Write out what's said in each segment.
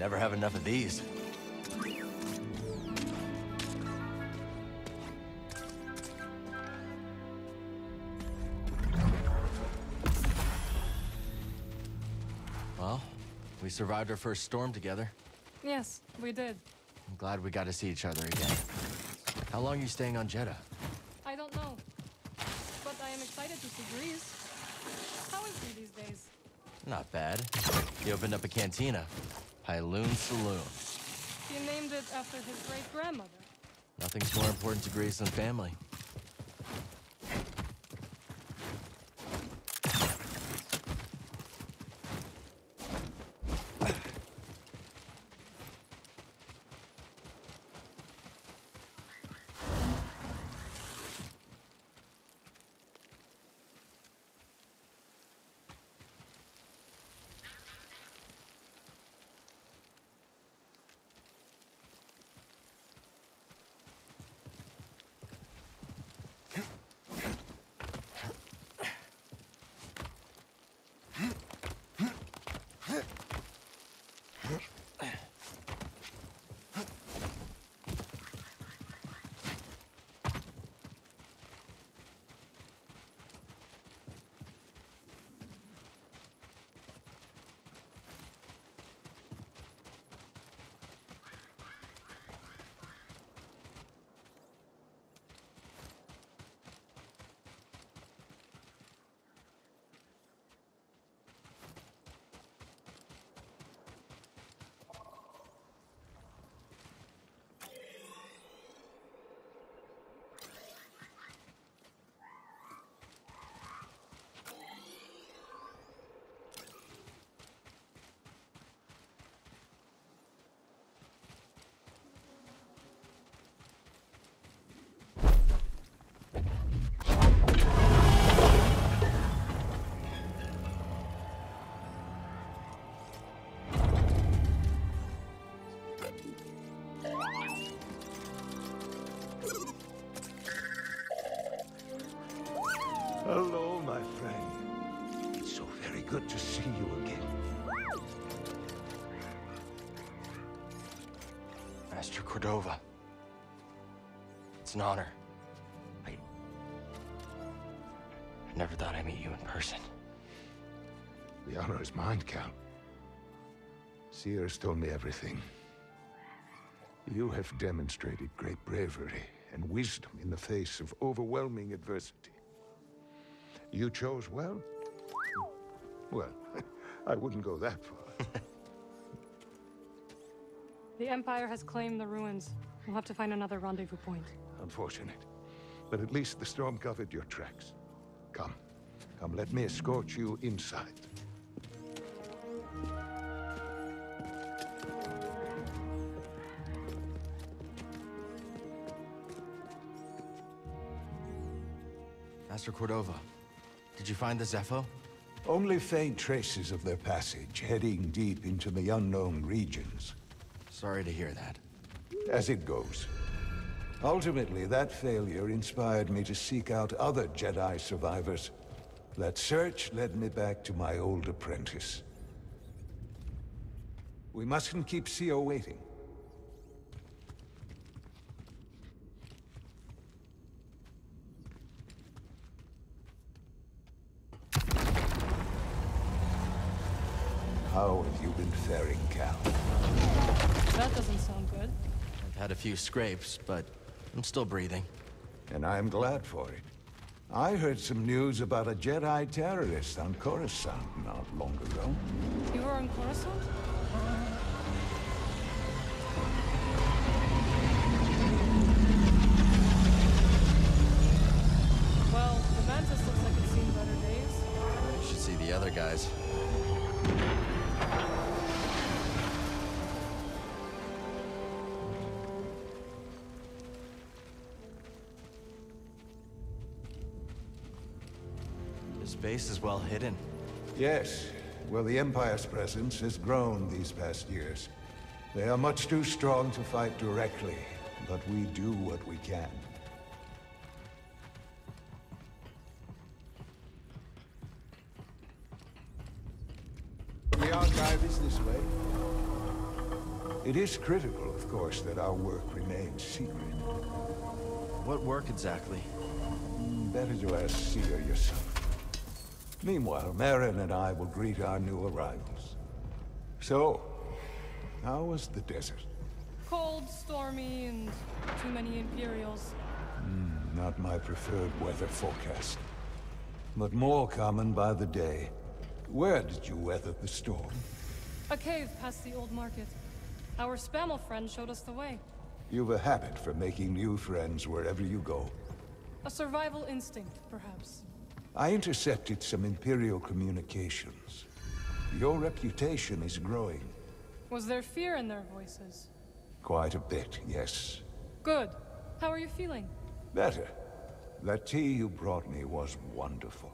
never have enough of these. Well, we survived our first storm together. Yes, we did. I'm glad we got to see each other again. How long are you staying on Jedha? I don't know. But I am excited to see Greez. How is he these days? Not bad. He opened up a cantina. Pyloon Saloon. He named it after his great-grandmother. Nothing's more important to Greez than family. Good to see you again. Master Cordova. It's an honor. I... I never thought I'd meet you in person. The honor is mine, Count. Cere's told me everything. You have demonstrated great bravery and wisdom in the face of overwhelming adversity. You chose well? Well, I wouldn't go that far. The Empire has claimed the ruins. We'll have to find another rendezvous point. Unfortunate. But at least the storm covered your tracks. Come. Come, let me escort you inside. Master Cordova, did you find the Zeffo? Only faint traces of their passage, heading deep into the unknown regions. Sorry to hear that. As it goes. Ultimately, that failure inspired me to seek out other Jedi survivors. That search led me back to my old apprentice. We mustn't keep Cere waiting. How have you been faring, Cal? That doesn't sound good. I've had a few scrapes, but I'm still breathing. And I'm glad for it. I heard some news about a Jedi terrorist on Coruscant not long ago. You were on Coruscant? Well, the Mantis looks like it's seen better days. You should see the other guys. This base is well hidden. Yes. Well, the Empire's presence has grown these past years. They are much too strong to fight directly, but we do what we can. The archive is this way. It is critical, of course, that our work remains secret. What work exactly? Mm, better to ask Cere yourself. Meanwhile, Merrin and I will greet our new arrivals. So, how was the desert? Cold, stormy, and too many Imperials. Hmm, not my preferred weather forecast. But more common by the day. Where did you weather the storm? A cave past the old market. Our Spammel friend showed us the way. You've a habit for making new friends wherever you go. A survival instinct, perhaps. I intercepted some Imperial communications. Your reputation is growing. Was there fear in their voices? Quite a bit, yes. Good. How are you feeling? Better. That tea you brought me was wonderful.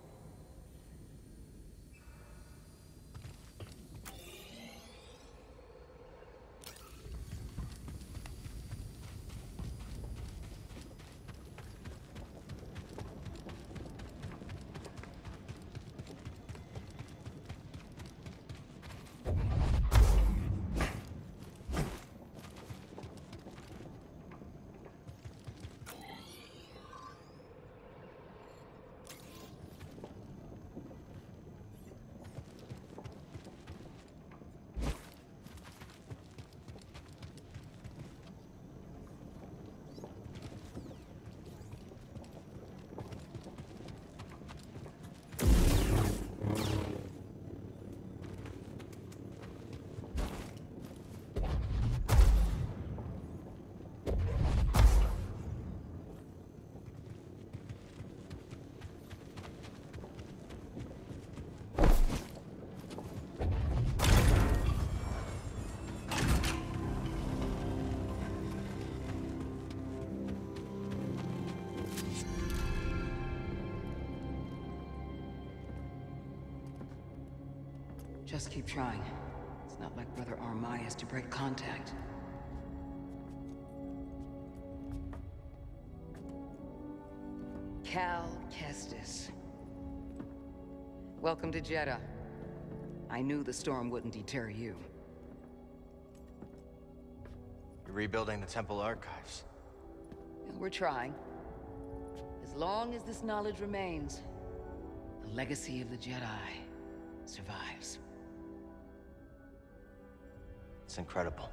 Just keep trying. It's not like Brother Armai has to break contact. Cal Kestis. Welcome to Jedha. I knew the storm wouldn't deter you. You're rebuilding the Temple archives. We're trying. As long as this knowledge remains, the legacy of the Jedi survives. It's incredible.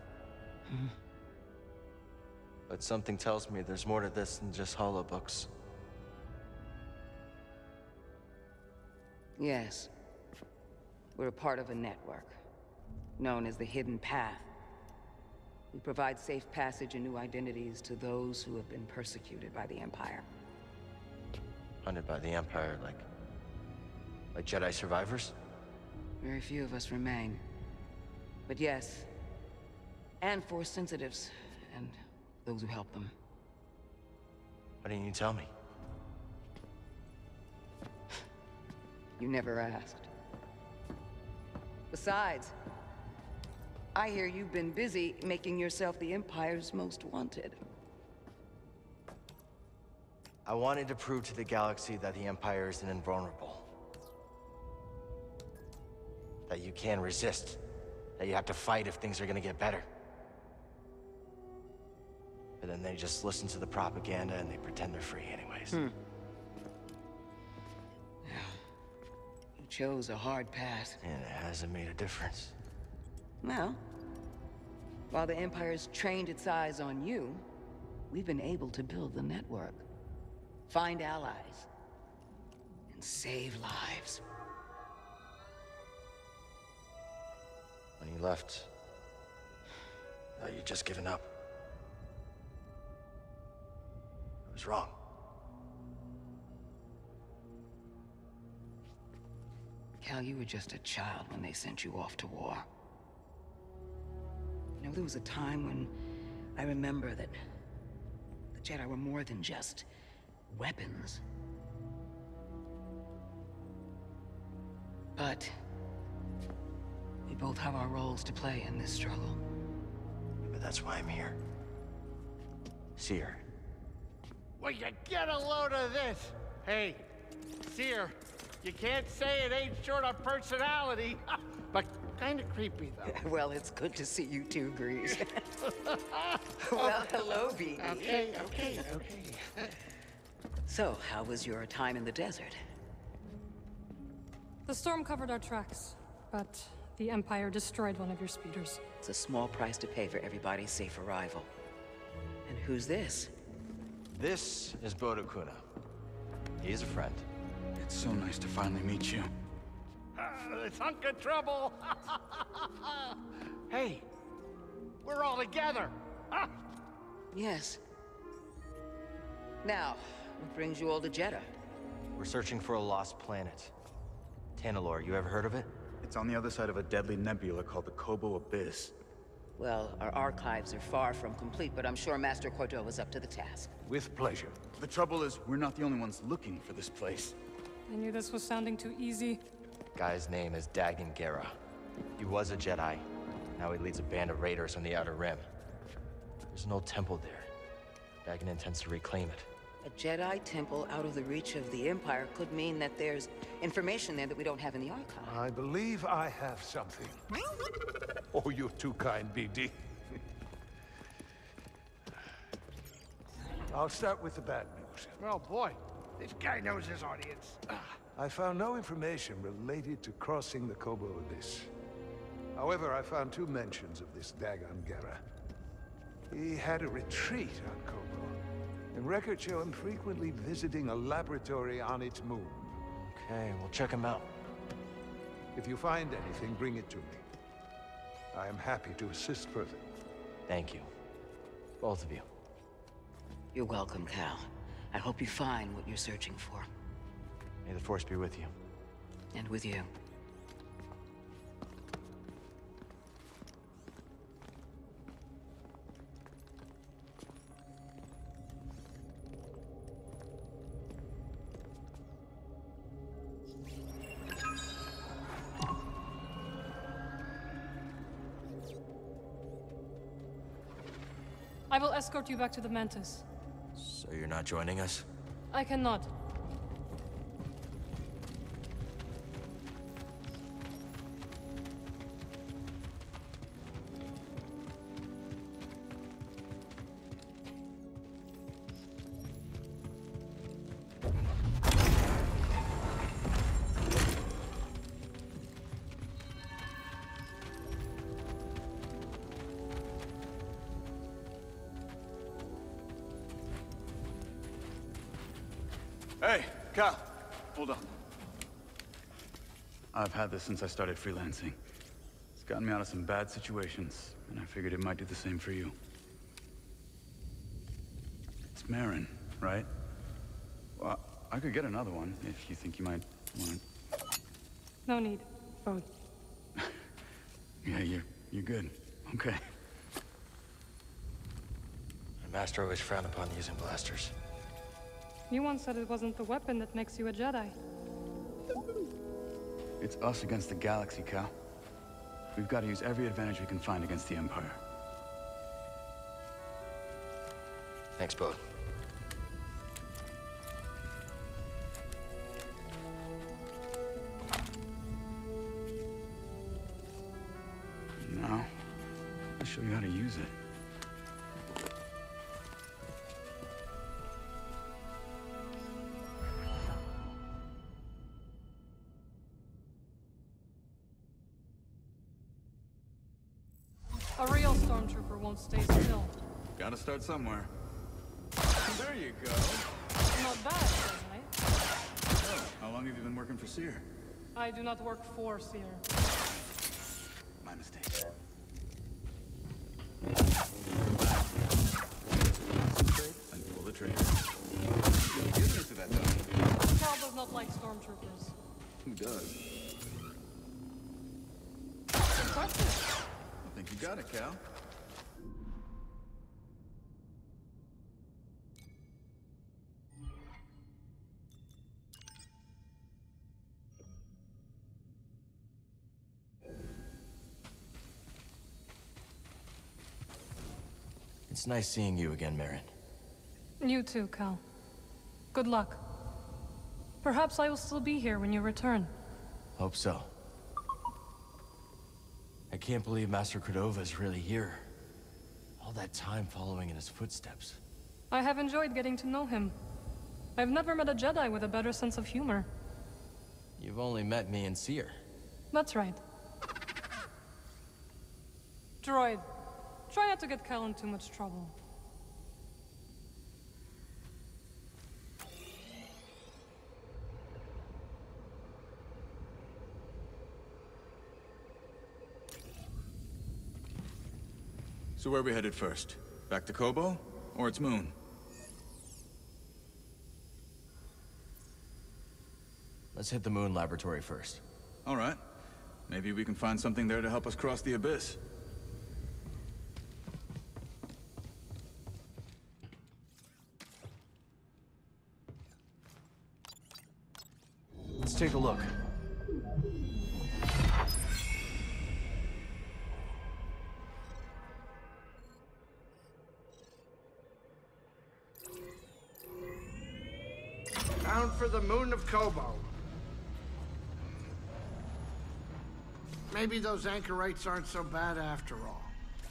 But something tells me there's more to this than just hollow books. Yes. We're a part of a network, known as the Hidden Path. We provide safe passage and new identities to those who have been persecuted by the Empire. Hunted by the Empire, like... Like Jedi survivors? Very few of us remain. But yes, and for sensitives, and those who help them. Why didn't you tell me? You never asked. Besides, I hear you've been busy making yourself the Empire's most wanted. I wanted to prove to the galaxy that the Empire isn't invulnerable. That you can resist. That you have to fight if things are gonna get better. But then they just listen to the propaganda and they pretend they're free anyways. Hmm. You chose a hard path. And it hasn't made a difference. Well, while the Empire's trained its eyes on you, we've been able to build the network. Find allies. And save lives. When you left, I thought you'd just given up. Was wrong. Cal, you were just a child when they sent you off to war. You know, there was a time when I remember that the Jedi were more than just weapons. But we both have our roles to play in this struggle. But that's why I'm here. Cere. Will you get a load of this? Hey, Cere, you can't say it ain't short of personality, but kind of creepy, though. Well, it's good to see you too, Greez. well, hello, BD. Okay, okay, okay. So, how was your time in the desert? The storm covered our tracks, but the Empire destroyed one of your speeders. It's a small price to pay for everybody's safe arrival. And who's this? This is Bode Akuna. He's a friend. It's so nice to finally meet you. Uh, this hunk of trouble. hey, we're all together. Huh? Yes. Now, what brings you all to Jedha? We're searching for a lost planet. Tanalorr, you ever heard of it? It's on the other side of a deadly nebula called the Koboh Abyss. Well, our archives are far from complete, but I'm sure Master Cordova's up to the task. With pleasure. The trouble is, we're not the only ones looking for this place. I knew this was sounding too easy. Guy's name is Dagan Gerra. He was a Jedi. Now he leads a band of raiders on the Outer Rim. There's an old temple there. Dagan intends to reclaim it. A Jedi temple out of the reach of the Empire could mean that there's information there that we don't have in the archive. I believe I have something. Oh, you're too kind, BD. I'll start with the bad news. Well, boy, this guy knows his audience. I found no information related to crossing the Koboh Abyss. However, I found two mentions of this Dagan Gerra. He had a retreat on Koboh, and records show him frequently visiting a laboratory on its moon. Okay, we'll check him out. If you find anything, bring it to me. I am happy to assist further. Thank you. Both of you. You're welcome, Cal. I hope you find what you're searching for. May the Force be with you. And with you. I will escort you back to the Mantis. So you're not joining us? I cannot. Cal, hold on. I've had this since I started freelancing. It's gotten me out of some bad situations, and I figured it might do the same for you. It's Merrin, right? Well, I could get another one if you think you might want it. No need. Bode. to. Yeah, you're you're good. Okay. My master always frowned upon using blasters. You once said it wasn't the weapon that makes you a Jedi. It's us against the galaxy, Cal. We've got to use every advantage we can find against the Empire. Thanks, Bode. Now, I'll show you how to use it. Start somewhere. There you go. Not bad, certainly. Oh, how long have you been working for Cere? I do not work for Cere. My mistake. And pull the trigger. You'll get into that, though. Cal does not like stormtroopers. Who does? Impressive. I think you got it, Cal. It's nice seeing you again, Merrin. You too, Cal. Good luck. Perhaps I will still be here when you return. Hope so. I can't believe Master Cordova is really here. All that time following in his footsteps. I have enjoyed getting to know him. I've never met a Jedi with a better sense of humor. You've only met me and Cere. That's right. Droid, try not to get Cal in too much trouble. So where are we headed first? Back to Koboh? Or its moon? Let's hit the moon laboratory first. All right. Maybe we can find something there to help us cross the abyss. Take a look. Bound for the moon of Koboh. Maybe those anchorites aren't so bad after all.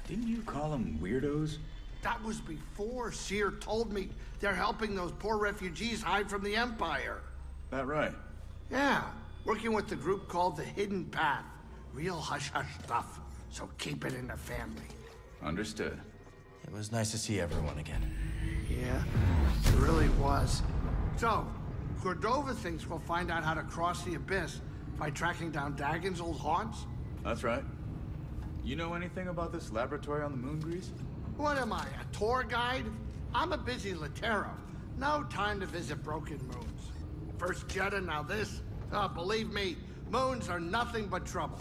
Didn't you call them weirdos? That was before Cere told me they're helping those poor refugees hide from the Empire. That right. Yeah, working with the group called the Hidden Path. Real hush-hush stuff, so keep it in the family. Understood. It was nice to see everyone again. Yeah, it really was. So, Cordova thinks we'll find out how to cross the Abyss by tracking down Dagan's old haunts? That's right. You know anything about this laboratory on the moon, Greez? What am I, a tour guide? I'm a busy Latero. No time to visit broken moons. First Jedha, now this. Oh, believe me, moons are nothing but trouble.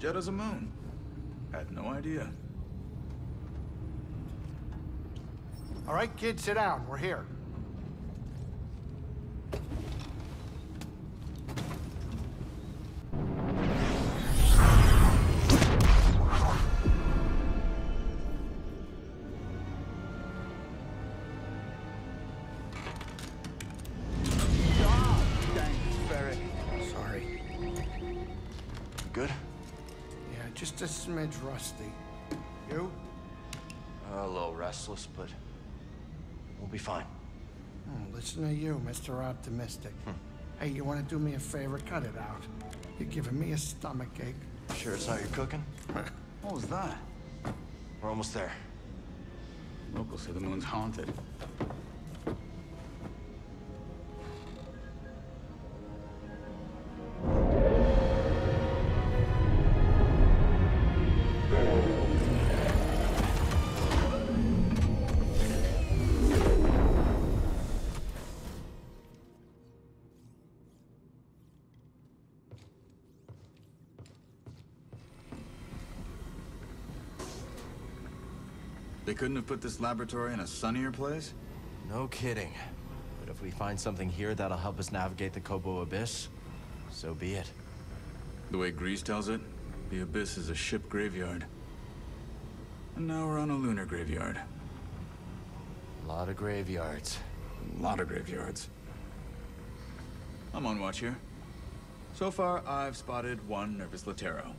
Jedha's a moon. Had no idea. All right, kids, sit down. We're here. Rusty. You? A little restless, but we'll be fine. Hmm, listen to you, Mr. Optimistic. Hey, you want to do me a favor? Cut it out. You're giving me a stomachache. Sure it's not your cooking? What was that? We're almost there. Locals say the moon's haunted. They couldn't have put this laboratory in a sunnier place? No kidding. But if we find something here that'll help us navigate the Koboh Abyss, so be it. The way Greez tells it, the Abyss is a ship graveyard. And now we're on a lunar graveyard. A lot of graveyards. A lot of graveyards. I'm on watch here. So far, I've spotted one nervous Latero.